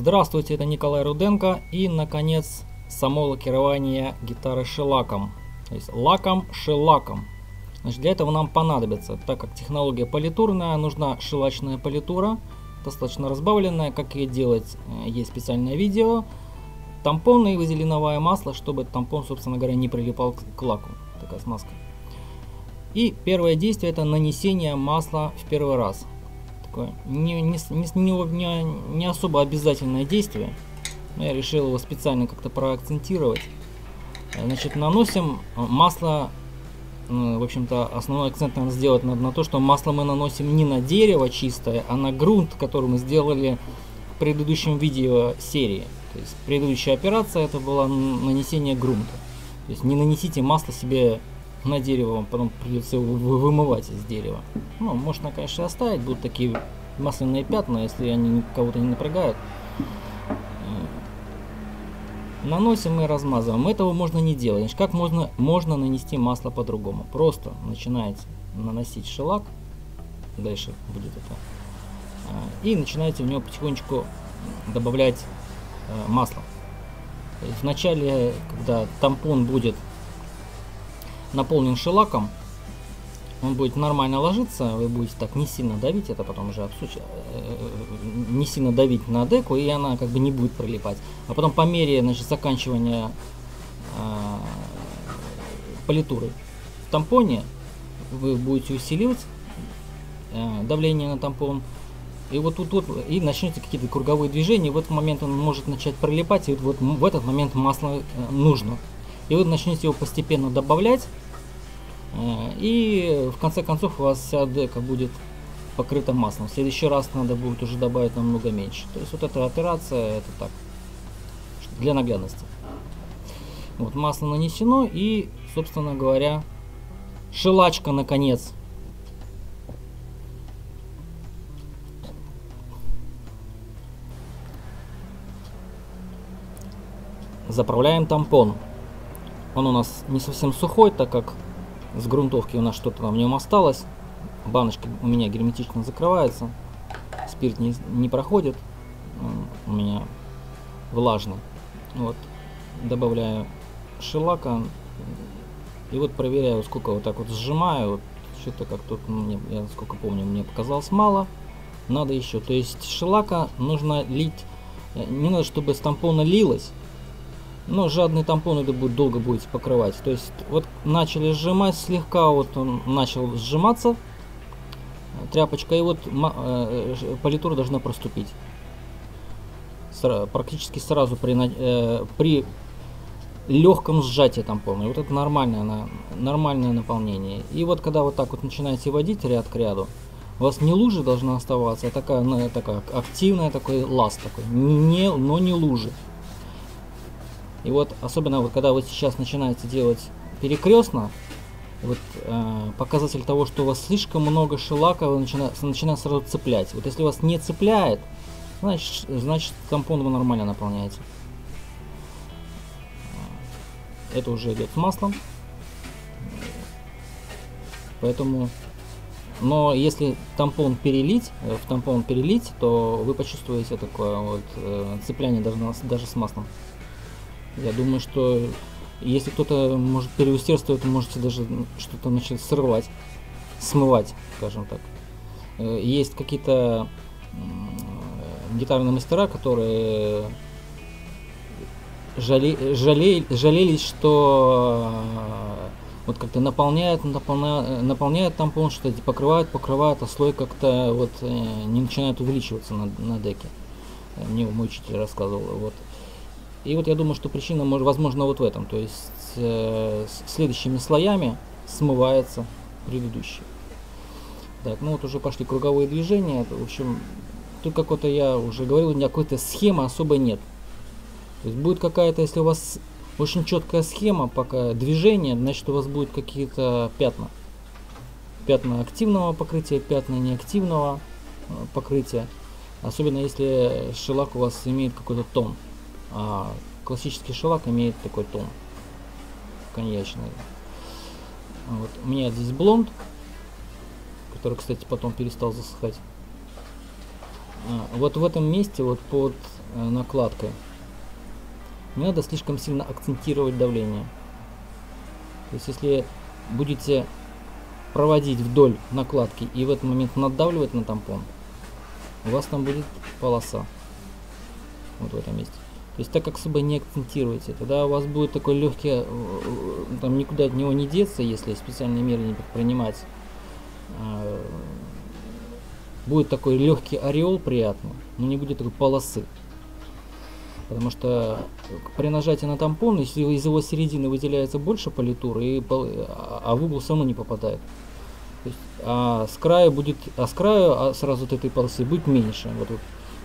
Здравствуйте, это Николай Руденко и, наконец, само лакирование гитары шелаком. То есть лаком шелаком. Значит, для этого нам понадобится, так как технология политурная, нужна шелачная политура, достаточно разбавленная. Как ее делать, э, есть специальное видео. Тампоны и вазелиновое масло, чтобы тампон, собственно говоря, не прилипал к лаку. Такая смазка. И первое действие это нанесение масла в первый раз такое не, не, не, не, особо обязательное действие. Я решил его специально как-то проакцентировать. Э, значит, наносим масло, в общем-то, основной акцент надо сделать на, на то, что масло мы наносим не на дерево чистое, а на грунт, который мы сделали в предыдущем видео серии. То есть предыдущая операция это была нанесение грунта. То есть не нанесите масло себе на дерево, вам потом придется вымывать из дерева. Ну, можно, конечно, оставить, будут такие масляные пятна, если они кого-то не напрягают. Наносим и размазываем. Этого можно не делать. Значит, как можно, можно нанести масло по-другому? Просто начинаете наносить шелак, дальше будет это, а, и начинаете в него потихонечку добавлять э, масло. Вначале, когда тампон будет наполнен шелаком, он будет нормально ложиться, вы будете так не сильно давить, это потом уже обсудить, э, не сильно давить на деку, и она как бы не будет прилипать. А потом по мере значит, заканчивания э, политуры в тампоне вы будете усиливать э, давление на тампон, и вот тут вот и начнете какие-то круговые движения, и в этот момент он может начать прилипать, и вот, вот в этот момент масло э, нужно. И вы начнете его постепенно добавлять, Э, и в конце концов у вас вся дека будет покрыта маслом. В следующий раз надо будет уже добавить намного меньше. То есть вот эта операция, это так, для наглядности. Вот масло нанесено и, собственно говоря, шелачка наконец. Заправляем тампон. Он у нас не совсем сухой, так как с грунтовки у нас что-то там в нем осталось. Баночка у меня герметично закрывается. Спирт не, не проходит. У меня влажный. Вот. Добавляю шелака. И вот проверяю, сколько вот так вот сжимаю. Вот что-то как тут, мне, я сколько помню, мне показалось мало. Надо еще. То есть шелака нужно лить. Э, не надо, чтобы с тампона но жадный тампон это будет долго будете покрывать. То есть вот начали сжимать слегка, вот он начал сжиматься тряпочка, и вот э, политура должна проступить. Сра практически сразу при, э, при легком сжатии тампона. И вот это нормальное, на, нормальное наполнение. И вот когда вот так вот начинаете водить ряд к ряду, у вас не лужи должна оставаться, а такая, ну, такая активная такой лаз такой, не, но не лужи. И вот особенно вот когда вы сейчас начинаете делать перекрестно, вот э, показатель того, что у вас слишком много шелака, вы начинаете, начинает сразу цеплять. Вот если вас не цепляет, значит, значит тампон вы нормально наполняете. Это уже идет с маслом. Поэтому, но если тампон перелить, э, в тампон перелить, то вы почувствуете такое вот э, цепляние даже, даже с маслом. Я думаю, что если кто-то может переусердствовать, то можете даже что-то начать срывать, смывать, скажем так. Э, есть какие-то гитарные мастера, которые жале, жале, жалелись, что э, вот как-то наполняет, наполняет, наполняет тампон, что покрывает, покрывает, а слой как-то вот э, не начинает увеличиваться на, на деке. Мне мой учитель рассказывал. Вот. И вот я думаю, что причина, может, возможно, вот в этом. То есть э, следующими слоями смывается предыдущий. Так, ну вот уже пошли круговые движения. В общем, тут какой-то, я уже говорил, какой-то схемы особо нет. То есть будет какая-то, если у вас очень четкая схема, пока движение, значит у вас будет какие-то пятна. Пятна активного покрытия, пятна неактивного э, покрытия. Особенно если шелак у вас имеет какой-то тон. А классический шелак имеет такой тон коньячный. Вот. У меня здесь блонд, который, кстати, потом перестал засыхать. А, вот в этом месте, вот под э, накладкой, не надо слишком сильно акцентировать давление. То есть если будете проводить вдоль накладки и в этот момент надавливать на тампон, у вас там будет полоса. Вот в этом месте. То есть так как особо не акцентируете, тогда у вас будет такой легкий, э, э, там никуда от него не деться, если специальные меры не предпринимать. А, будет такой легкий ореол приятный, но не будет такой полосы. Потому что при нажатии на тампон, если из его середины выделяется больше политуры, и, а в угол само не попадает. Есть, а с края будет, а с краю а сразу от этой полосы будет меньше. Вот, вот.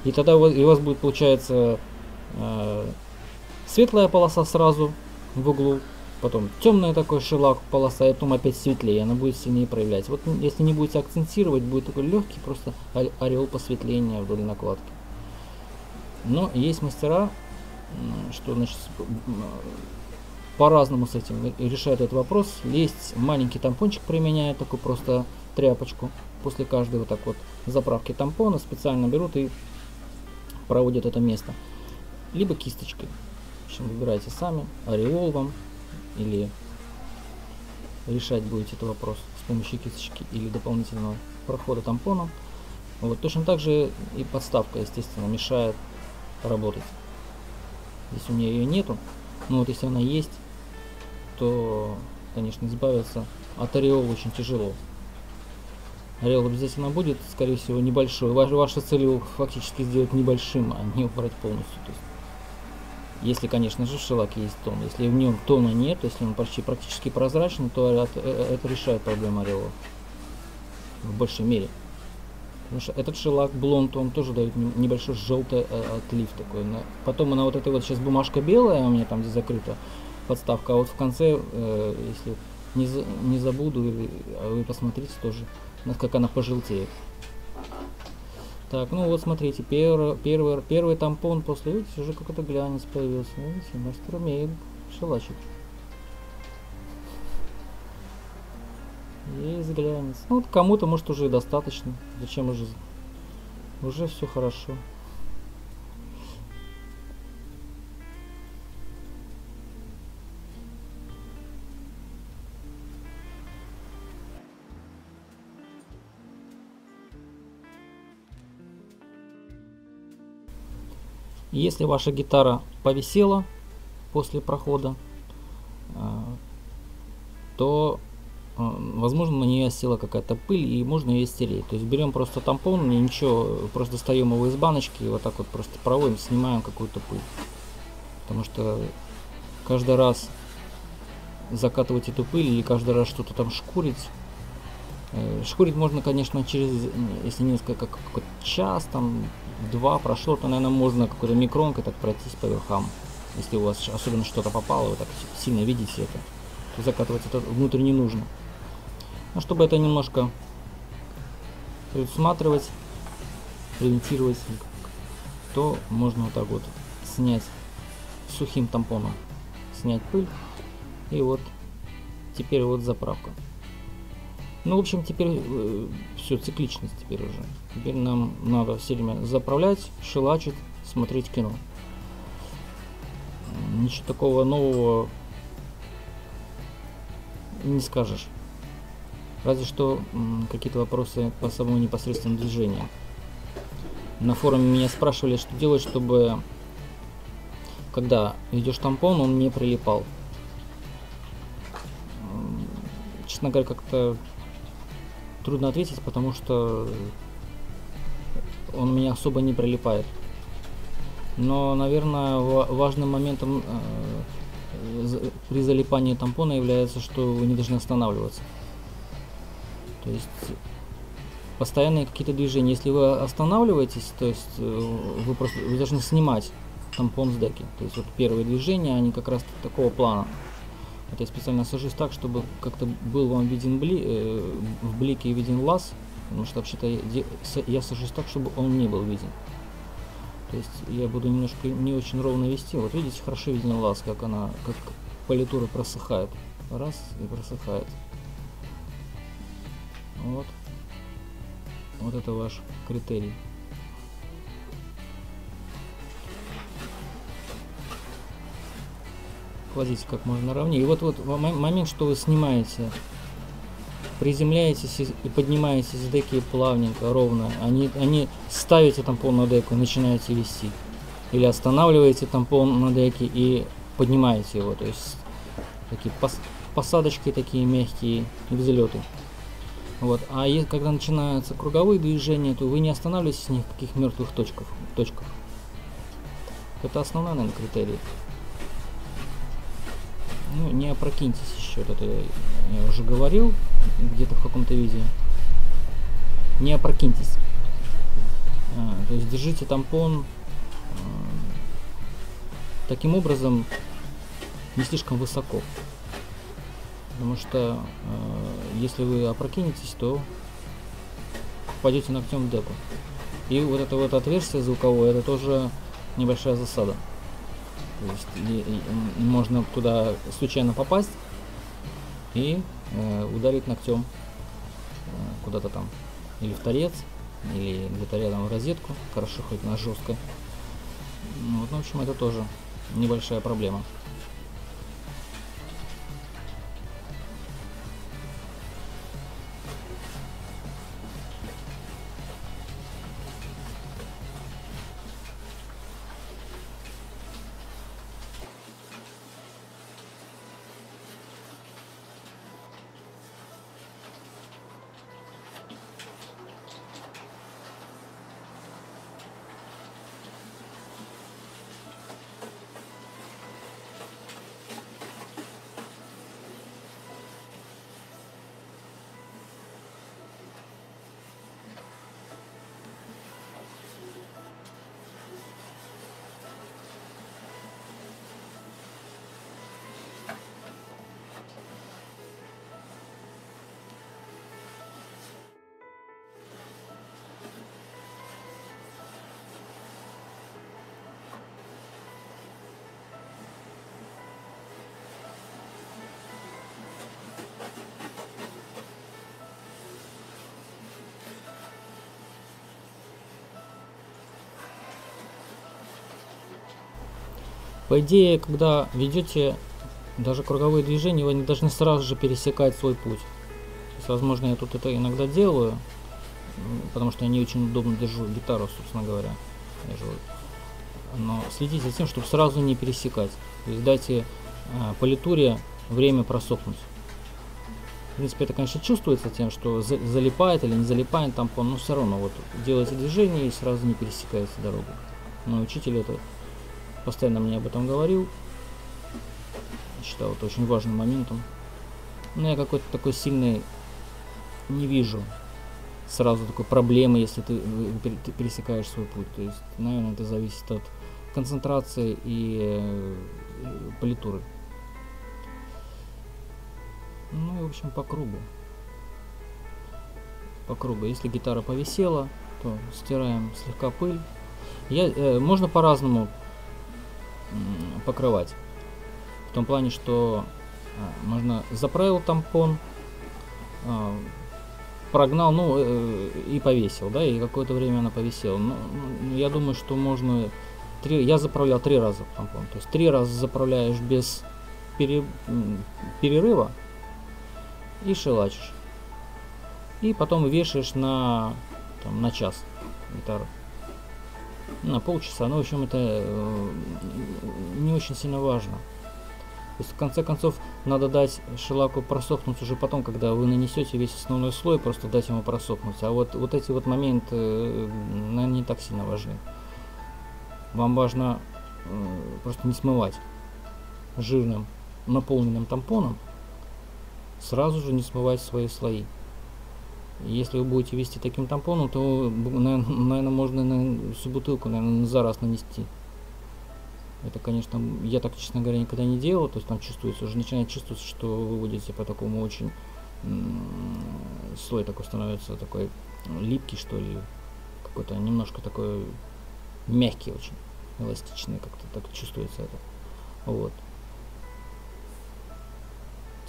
И тогда у вас, и у вас будет получается э, светлая полоса сразу в углу, потом темная такой шелак полоса, и потом опять светлее, она будет сильнее проявлять. Вот если не будете акцентировать, будет такой легкий просто ореол посветления вдоль накладки. Но есть мастера, что значит по-разному с этим решают этот вопрос. Есть маленький тампончик применяют, такой просто тряпочку. После каждой вот так вот заправки тампона специально берут и проводят это место. Либо кисточкой. В общем, выбирайте сами, ореол вам, или решать будете этот вопрос с помощью кисточки или дополнительного прохода тампоном. Вот точно так же и подставка, естественно, мешает работать. Если у меня ее нету, но вот если она есть, то, конечно, избавиться от ореола очень тяжело. Ореол обязательно будет, скорее всего, небольшой. Ваша, ваша цель его фактически сделать небольшим, а не убрать полностью. То есть, если, конечно же, в шелаке есть тон. Если в нем тона нет, если он почти практически прозрачный, то это, решает проблему ореола в большей мере. Потому что этот шелак блонд, он тоже дает небольшой желтый э, отлив такой. Потом она вот эта вот сейчас бумажка белая у меня там здесь закрыта подставка, а вот в конце, э, если не, не забуду, а вы посмотрите тоже, как она пожелтеет. Так, ну вот смотрите, первый, первый, первый тампон после, видите, уже какой-то глянец появился. Видите, мастер умеет шелачить. Есть глянец. Ну вот кому-то может уже достаточно. Зачем уже? Уже все хорошо. Если ваша гитара повисела после прохода, а, то а, возможно на нее села какая-то пыль и можно ее стереть. То есть берем просто тампон, ничего, просто достаем его из баночки и вот так вот просто проводим, снимаем какую-то пыль. Потому что каждый раз закатывать эту пыль или каждый раз что-то там шкурить. Э, шкурить можно, конечно, через, если несколько, как час, там, два прошло, то, наверное, можно какой-то микронкой так пройтись по верхам. Если у вас особенно что-то попало, вы так сильно видите это, то закатывать это внутрь не нужно. Но чтобы это немножко предусматривать, ориентировать, то можно вот так вот снять сухим тампоном, снять пыль и вот теперь вот заправка. Ну, в общем, теперь э, все, цикличность теперь уже. Теперь нам надо все время заправлять, шелачить, смотреть кино. Ничего такого нового не скажешь. Разве что какие-то вопросы по самому непосредственному движению. На форуме меня спрашивали, что делать, чтобы когда идешь тампон, он не прилипал. Честно говоря, как-то трудно ответить, потому что он меня особо не прилипает. Но, наверное, важным моментом э, при залипании тампона является, что вы не должны останавливаться. То есть постоянные какие-то движения. Если вы останавливаетесь, то есть э, вы просто вы должны снимать тампон с деки. То есть вот первые движения, они как раз такого плана. Вот я специально сажусь так, чтобы как-то был вам виден бли, э, в блике виден лаз, Потому что вообще-то я, я сажусь так, чтобы он не был виден. То есть я буду немножко не очень ровно вести. Вот видите, хорошо видно лаз, как она, как политура просыхает. Раз и просыхает. Вот. Вот это ваш критерий. Кладите как можно ровнее. И вот, вот момент, что вы снимаете приземляетесь и поднимаетесь с деки плавненько, ровно. Они, они ставите тампон на деку и начинаете вести. Или останавливаете тампон на деке и поднимаете его. То есть такие пос, посадочки такие мягкие, взлеты. Вот. А когда начинаются круговые движения, то вы не останавливаетесь ни в каких мертвых точках. точках. Это основной, наверное, критерий. Ну, не опрокиньтесь еще, это я, уже говорил где-то в каком-то видео. Не опрокиньтесь. А, то есть держите тампон а, таким образом не слишком высоко. Потому что э, если вы опрокинетесь, то попадете ногтем в деку. И вот это вот отверстие звуковое, это тоже небольшая засада. То есть и, и, можно туда случайно попасть и э, ударить ногтем э, куда-то там. Или в торец, или где-то рядом в розетку. Хорошо, хоть на жестко. Ну, вот, в общем, это тоже небольшая проблема. По идее, когда ведете даже круговые движения, вы не должны сразу же пересекать свой путь. Есть, возможно, я тут это иногда делаю, потому что я не очень удобно держу гитару, собственно говоря. Но следите за тем, чтобы сразу не пересекать. То есть дайте э, политуре время просохнуть. В принципе, это, конечно, чувствуется тем, что залипает или не залипает тампон, но все равно вот делайте движение и сразу не пересекаете дорогу. Но учитель это постоянно мне об этом говорил. Считал это очень важным моментом. Но я какой-то такой сильный не вижу сразу такой проблемы, если ты, ты пересекаешь свой путь. То есть, наверное, это зависит от концентрации и э, политуры. Ну и, в общем, по кругу. По кругу. Если гитара повисела, то стираем слегка пыль. Я, э, можно по-разному покрывать. В том плане, что а, можно заправил тампон, а, прогнал, ну э, и повесил, да, и какое-то время она повисела. Ну, ну, я думаю, что можно три, я заправлял три раза тампон, то есть три раза заправляешь без пере, перерыва и шелачишь. И потом вешаешь на, там, на час гитару на полчаса. Ну, в общем, это э, не очень сильно важно. То есть, в конце концов, надо дать шелаку просохнуть уже потом, когда вы нанесете весь основной слой, просто дать ему просохнуть. А вот, вот эти вот моменты, э, наверное, не так сильно важны. Вам важно э, просто не смывать жирным наполненным тампоном, сразу же не смывать свои слои. Если вы будете вести таким тампоном, то, наверное, можно на всю бутылку наверное, за раз нанести. Это, конечно, я так, честно говоря, никогда не делал. То есть там чувствуется, уже начинает чувствоваться, что вы будете по такому очень... Слой такой становится такой липкий, что ли. Какой-то немножко такой мягкий очень, эластичный, как-то так чувствуется это. Вот.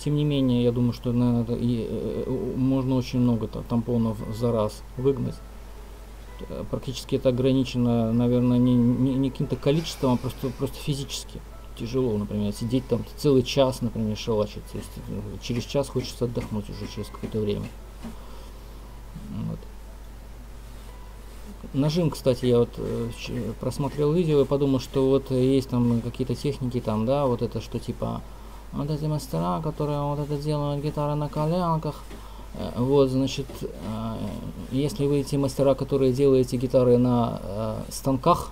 Тем не менее, я думаю, что надо, и, э, э, можно очень много тампонов за раз выгнать. Э, практически это ограничено, наверное, не, не, не каким-то количеством, а просто, просто физически. тяжело, например, сидеть там целый час, например, шалачить. То есть через час хочется отдохнуть уже через какое-то время. Вот. Нажим, кстати, я вот просмотрел видео и подумал, что вот есть там какие-то техники там, да, вот это что типа вот эти мастера, которые вот это делают гитары на коленках, э, вот, значит, э, если вы эти мастера, которые делаете гитары на э, станках,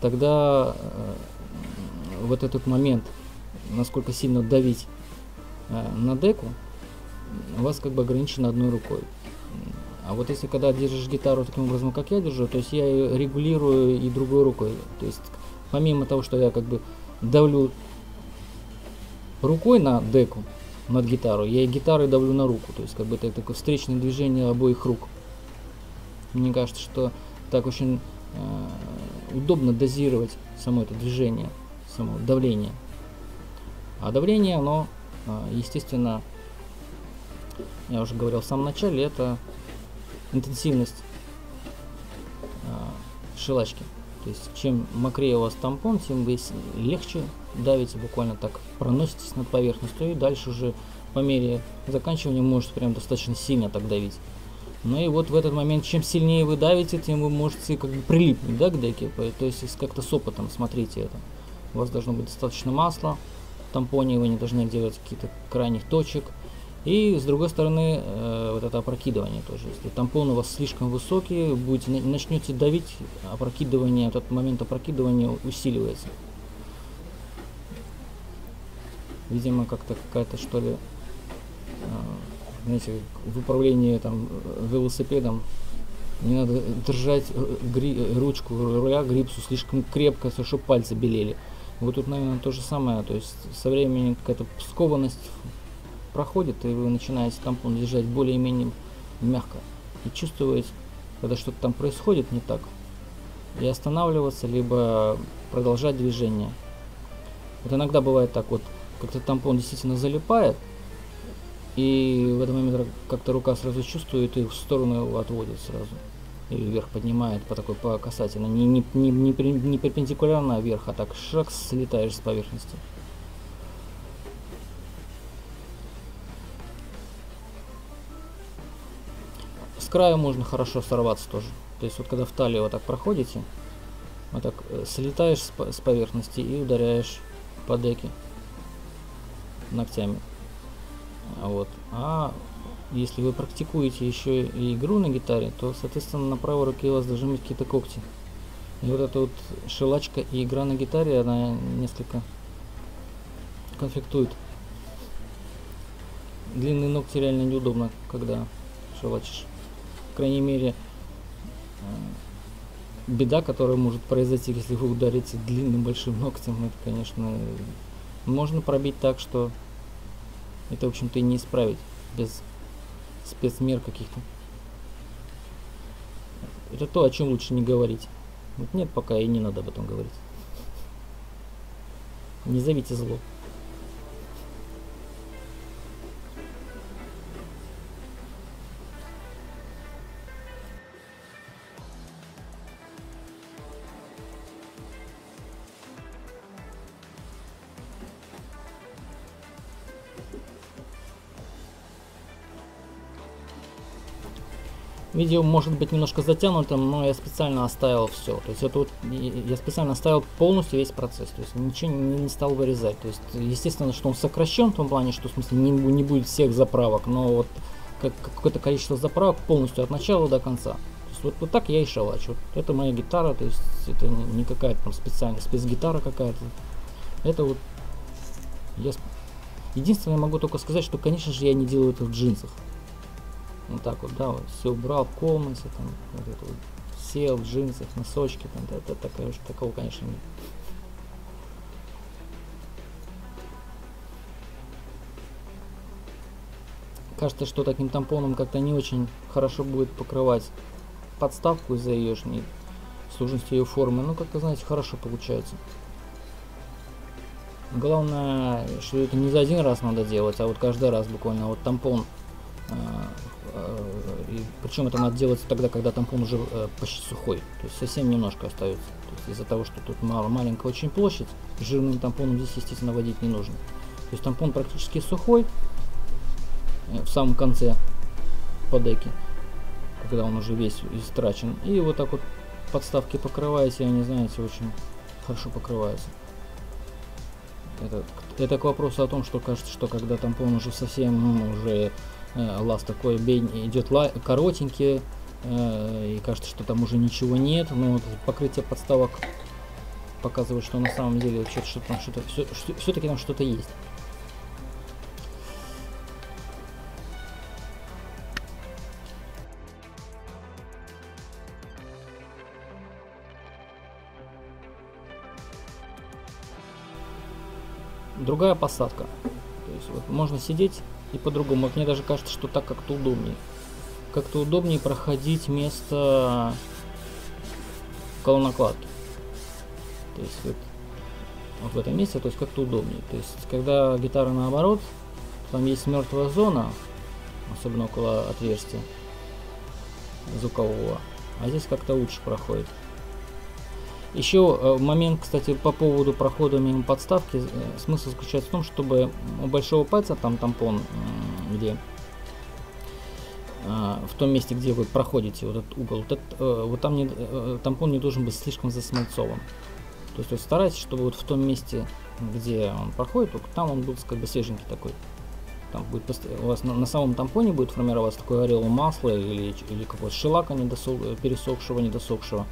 тогда вот этот момент, насколько сильно давить на деку, у вас как бы ограничено одной рукой. А вот если когда держишь гитару таким образом, как я держу, то есть я ее регулирую и другой рукой. То есть помимо того, что я как бы давлю рукой на деку, над гитару, я и гитарой давлю на руку. То есть как бы это такое встречное движение обоих рук. Мне кажется, что так очень э, удобно дозировать само это движение, само давление. А давление, оно, э, естественно, я уже говорил в самом начале, это интенсивность э, шелачки. То есть чем мокрее у вас тампон, тем вы легче давите, буквально так проноситесь над поверхностью и дальше уже по мере заканчивания можете прям достаточно сильно так давить. Ну и вот в этот момент, чем сильнее вы давите, тем вы можете как бы прилипнуть да, к деке. То есть как-то с опытом смотрите это. У вас должно быть достаточно масла в тампоне, вы не должны делать каких-то крайних точек. И с другой стороны, э, вот это опрокидывание тоже. Если тампон у вас слишком высокий, будете, начнете давить, опрокидывание, этот момент опрокидывания усиливается. Видимо, как-то какая-то что ли, э, знаете, в управлении там велосипедом не надо держать э, гри, ручку руля грипсу слишком крепко, чтобы пальцы белели. Вот тут, наверное, то же самое. То есть со временем какая-то скованность проходит, и вы начинаете тампон держать более-менее мягко. И чувствовать, когда что-то там происходит не так, и останавливаться, либо продолжать движение. Вот иногда бывает так вот, как-то тампон действительно залипает, и в этот момент как-то рука сразу чувствует и в сторону его отводит сразу. Или вверх поднимает по такой по касательно. Не, не, не, не, не перпендикулярно, а вверх, а так шаг слетаешь с поверхности. Края можно хорошо сорваться тоже. То есть вот когда в талию вот так проходите, вот так э, слетаешь с поверхности и ударяешь по деке ногтями. Вот. А если вы практикуете еще и игру на гитаре, то, соответственно, на правой руке у вас должны быть какие-то когти. И вот эта вот шелачка и игра на гитаре, она несколько конфликтует. Длинные ногти реально неудобно, когда шелачишь крайней мере, э, беда, которая может произойти, если вы ударите длинным большим ногтем, это, конечно, можно пробить так, что это, в общем-то, и не исправить без спецмер каких-то. Это то, о чем лучше не говорить. Вот нет, пока и не надо об этом говорить. Не зовите зло. Видео может быть немножко затянутым, но я специально оставил все. То есть это вот я специально оставил полностью весь процесс. То есть ничего не, не стал вырезать. То есть естественно, что он сокращен в том плане, что в смысле не, не будет всех заправок, но вот как, какое-то количество заправок полностью от начала до конца. То есть вот, вот так я и шалач. Вот это моя гитара, то есть это не, не какая-то там специальная спецгитара какая-то. Это вот я единственное могу только сказать, что конечно же я не делаю это в джинсах. Вот так вот, да, вот, все убрал в комнате, там, вот это вот, сел в джинсах, носочки, там, да, это такое, такого, конечно, нет. Кажется, что таким тампоном как-то не очень хорошо будет покрывать подставку из-за ее сложности ее формы. Ну, как-то, знаете, хорошо получается. Главное, что это не за один раз надо делать, а вот каждый раз буквально. Вот тампон а, Причем это надо делать тогда, когда тампон уже э, почти сухой. То есть совсем немножко остается. из-за того, что тут мало, маленькая очень площадь, жирным тампоном здесь, естественно, водить не нужно. То есть тампон практически сухой э, в самом конце по деке, когда он уже весь истрачен. И вот так вот подставки покрываете, они, знаете, очень хорошо покрываются. Это, это к вопросу о том, что кажется, что когда тампон уже совсем ну, уже лаз такой бень, идет коротенький, э, и кажется, что там уже ничего нет, но вот покрытие подставок показывает, что на самом деле что-то что там что-то все, все-таки там что-то есть. другая посадка. То есть вот можно сидеть и по-другому. Мне даже кажется, что так как-то удобнее. Как-то удобнее проходить место колонокладки. То есть вот, вот в этом месте, то есть как-то удобнее. То есть когда гитара наоборот, там есть мертвая зона, особенно около отверстия звукового, а здесь как-то лучше проходит. Еще э, момент, кстати, по поводу прохода мимо подставки. Э, смысл заключается в том, чтобы у большого пальца, там тампон, где э, в том месте, где вы проходите вот этот угол, вот, этот, вот там не, тампон не должен быть слишком засмальцован. То есть, есть старайтесь, чтобы вот в том месте, где он проходит, там он будет как бы свеженький такой. Там будет у вас на, на самом тампоне будет формироваться такое орел масла или, или какой-то шелака недосол, пересохшего, недосохшего.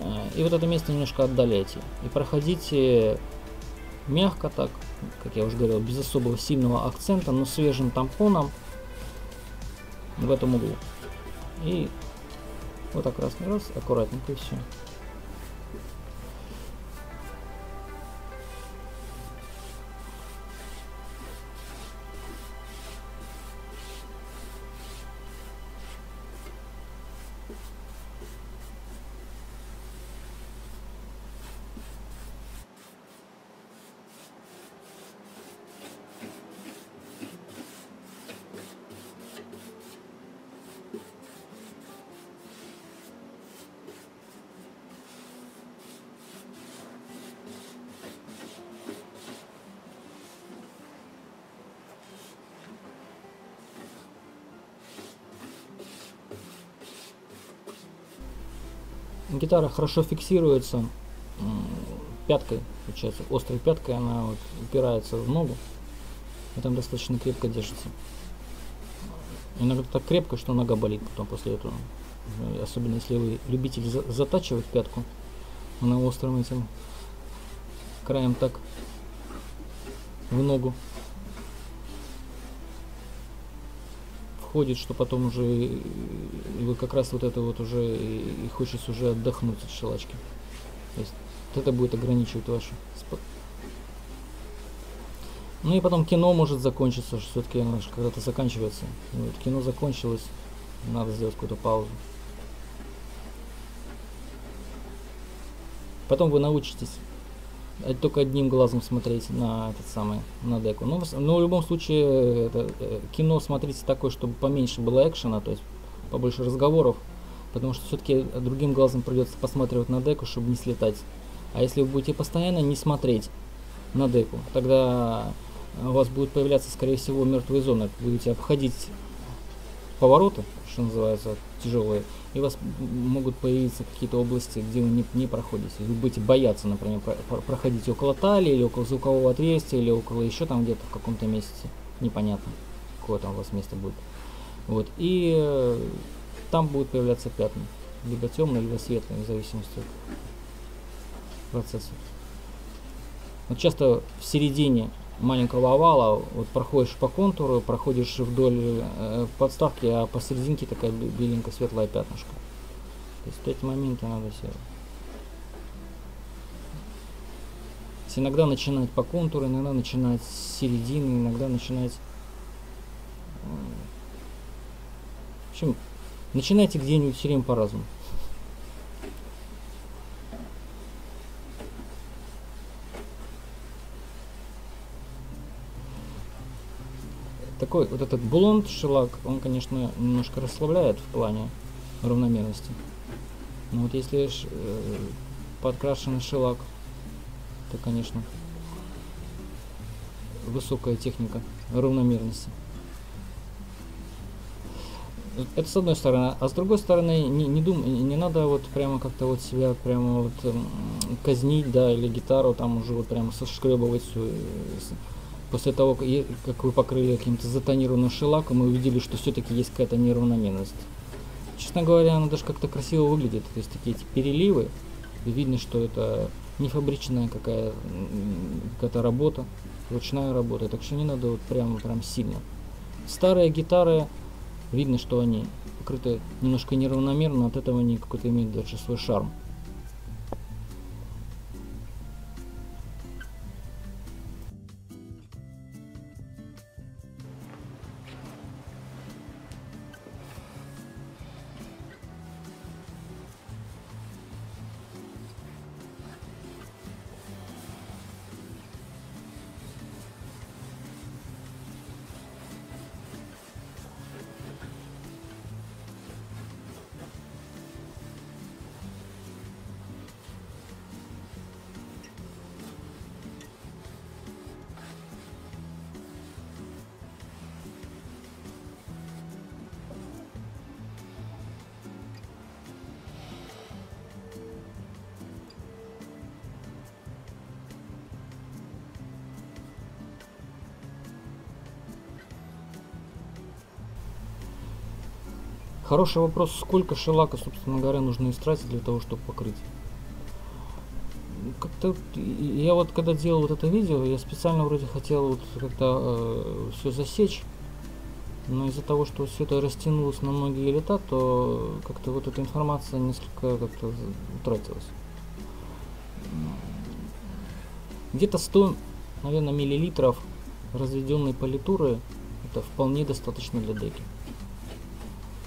Э, и вот это место немножко отдаляйте. И проходите мягко так, как я уже говорил, без особого сильного акцента, но свежим тампоном в этом углу. И вот так раз, раз, аккуратненько и все. Гитара хорошо фиксируется пяткой, получается, острой пяткой она вот упирается в ногу и там достаточно крепко держится. Иногда так крепко, что нога болит потом после этого. Особенно если вы любитель затачивать пятку, она острым этим краем так в ногу входит, что потом уже и вы как раз вот это вот уже и хочется уже отдохнуть от шелачки. То есть это будет ограничивать ваш спот. Ну и потом кино может закончиться, что все-таки оно когда-то заканчивается. Вот кино закончилось, надо сделать какую-то паузу. Потом вы научитесь только одним глазом смотреть на этот самый на деку. Но, но в любом случае это, э, кино смотрите такое, чтобы поменьше было экшена, то есть побольше разговоров, потому что все-таки другим глазом придется посматривать на деку, чтобы не слетать. А если вы будете постоянно не смотреть на деку, тогда у вас будут появляться, скорее всего, мертвые зоны. Будете обходить повороты, что называется, тяжелые, и у вас могут появиться какие-то области, где вы не, не проходите. Вы будете бояться, например, про проходить около талии, или около звукового отверстия, или около еще там где-то в каком-то месте. Непонятно, какое там у вас место будет. Вот. И э, там будут появляться пятна. Либо темные, либо светлые, в зависимости от процесса. Вот часто в середине маленького овала, вот проходишь по контуру, проходишь вдоль э, подставки, а посерединке такая беленькая светлая пятнышко. То есть эти моменты надо все. иногда начинать по контуру, иногда начинать с середины, иногда начинать... Э, в общем, начинайте где-нибудь все время по-разному. Такой вот этот блонд шелак, он, конечно, немножко расслабляет в плане равномерности. Но вот если э, подкрашенный шелак, то, конечно, высокая техника равномерности. Это с одной стороны. А с другой стороны, не, не, дум, не надо вот прямо как-то вот себя прямо вот э, казнить, да, или гитару там уже вот прямо сошкребывать все. После того, как вы покрыли каким-то затонированным шелаком, мы увидели, что все-таки есть какая-то неравномерность. Честно говоря, она даже как-то красиво выглядит. То есть такие эти переливы, видно, что это не фабричная какая, какая-то работа, ручная работа. Так что не надо вот прямо прям сильно. Старые гитары Видно, что они покрыты немножко неравномерно, от этого они какой-то имеют даже свой шарм. Хороший вопрос, сколько шелака, собственно говоря, нужно истратить для того, чтобы покрыть. Как-то я вот когда делал вот это видео, я специально вроде хотел вот как-то э, все засечь, но из-за того, что все это растянулось на многие лета, то как-то вот эта информация несколько как-то утратилась. Где-то 100, наверное, миллилитров разведенной политуры это вполне достаточно для деки.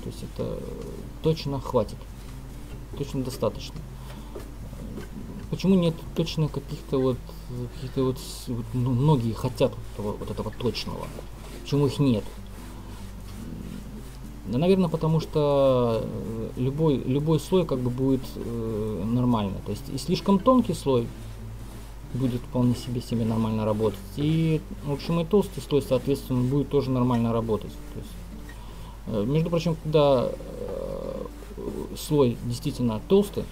То есть это точно хватит, точно достаточно. Почему нет точно каких-то вот, каких-то вот, ну, многие хотят вот этого, вот этого точного, почему их нет? Да, наверное, потому что любой, любой слой как бы будет э, нормально. То есть и слишком тонкий слой будет вполне себе себе нормально работать. И, в общем, и толстый слой, соответственно, будет тоже нормально работать. То есть Э, между прочим, когда э, слой действительно толстый,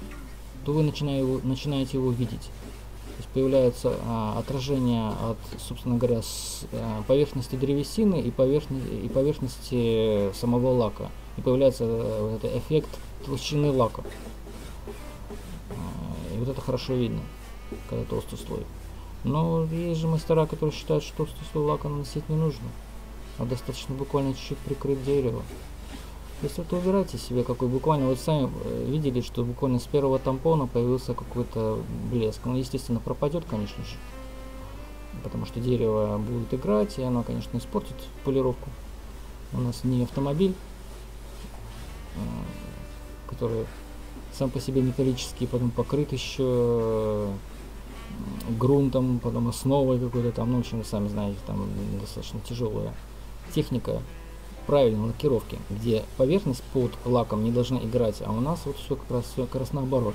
то вы начинаете его, начинаете его видеть. То есть появляется а, отражение от, собственно говоря, с, а, поверхности древесины и, поверхности, и поверхности самого лака. И появляется а, вот этот эффект толщины лака. А, и вот это хорошо видно, когда толстый слой. Но есть же мастера, которые считают, что толстый слой лака наносить не нужно а достаточно буквально чуть-чуть прикрыть дерево. Если вот выбирайте себе какой буквально, вот сами э, видели, что буквально с первого тампона появился какой-то блеск. Он, естественно, пропадет, конечно же, потому что дерево будет играть, и оно, конечно, испортит полировку. У нас не автомобиль, э, который сам по себе металлический, потом покрыт еще э, грунтом, потом основой какой-то там, ну, в общем, вы сами знаете, там достаточно тяжелая техника правильной лакировки, где поверхность под лаком не должна играть, а у нас вот все как раз все как раз наоборот.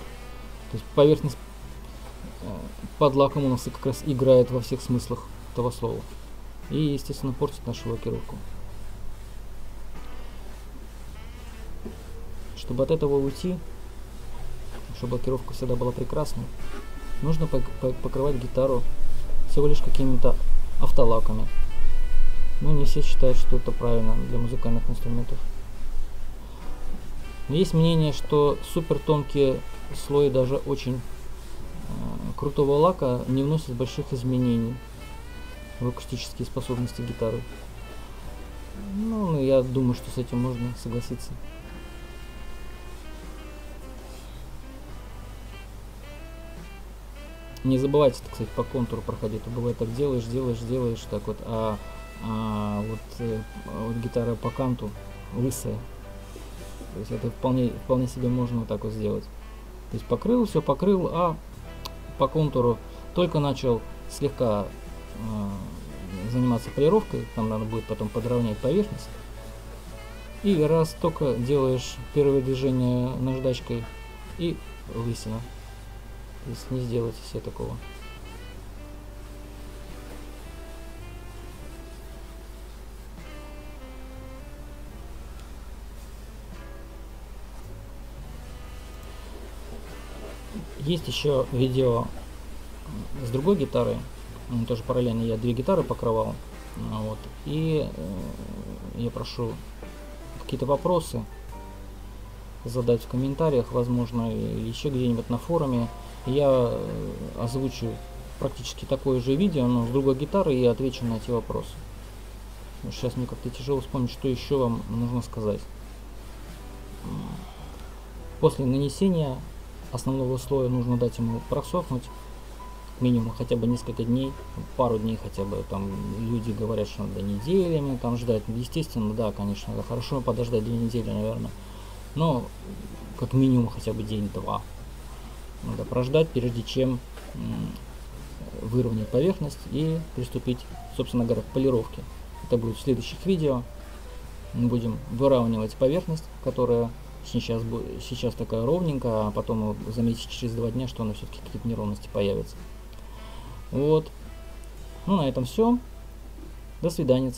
То есть поверхность э, под лаком у нас как раз играет во всех смыслах этого слова. И, естественно, портит нашу лакировку. Чтобы от этого уйти, чтобы лакировка всегда была прекрасной, нужно покрывать гитару всего лишь какими-то автолаками. Но ну, не все считают, что это правильно для музыкальных инструментов. Есть мнение, что супер тонкие слои даже очень э, крутого лака не вносят больших изменений в акустические способности гитары. Ну, ну, я думаю, что с этим можно согласиться. Не забывайте, сказать, по контуру проходить. Бывает так делаешь, делаешь, делаешь, так вот, а а вот, э, вот гитара по канту лысая. То есть это вполне, вполне себе можно вот так вот сделать. То есть покрыл, все покрыл, а по контуру только начал слегка э, заниматься полировкой, там надо будет потом подровнять поверхность. И раз только делаешь первое движение наждачкой и лысина. То есть не сделайте себе такого. Есть еще видео с другой гитарой. Тоже параллельно я две гитары покрывал. Вот. И э, я прошу какие-то вопросы задать в комментариях, возможно, еще где-нибудь на форуме. Я э, озвучу практически такое же видео, но с другой гитарой и отвечу на эти вопросы. Сейчас мне как-то тяжело вспомнить, что еще вам нужно сказать. После нанесения основного слоя нужно дать ему просохнуть минимум хотя бы несколько дней, пару дней хотя бы, там люди говорят, что надо неделями там ждать, естественно, да, конечно, это хорошо подождать две недели, наверное, но как минимум хотя бы день-два надо прождать, прежде чем выровнять поверхность и приступить, собственно говоря, к полировке. Это будет в следующих видео. Мы будем выравнивать поверхность, которая сейчас, сейчас такая ровненькая, а потом заметите через два дня, что она все-таки какие-то неровности появятся. Вот. Ну, на этом все. До свидания.